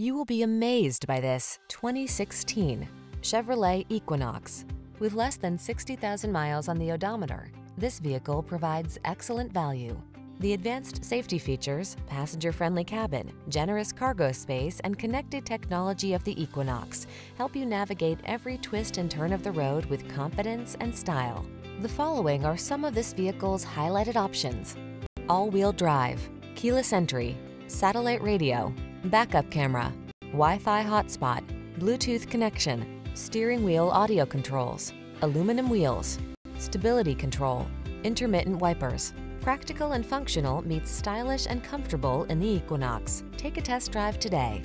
You will be amazed by this 2016 Chevrolet Equinox. With less than 60,000 miles on the odometer, this vehicle provides excellent value. The advanced safety features, passenger-friendly cabin, generous cargo space, and connected technology of the Equinox help you navigate every twist and turn of the road with confidence and style. The following are some of this vehicle's highlighted options. All-wheel drive, keyless entry, satellite radio, backup camera, Wi-Fi hotspot, Bluetooth connection, steering wheel audio controls, aluminum wheels, stability control, intermittent wipers. Practical and functional meets stylish and comfortable in the Equinox. Take a test drive today.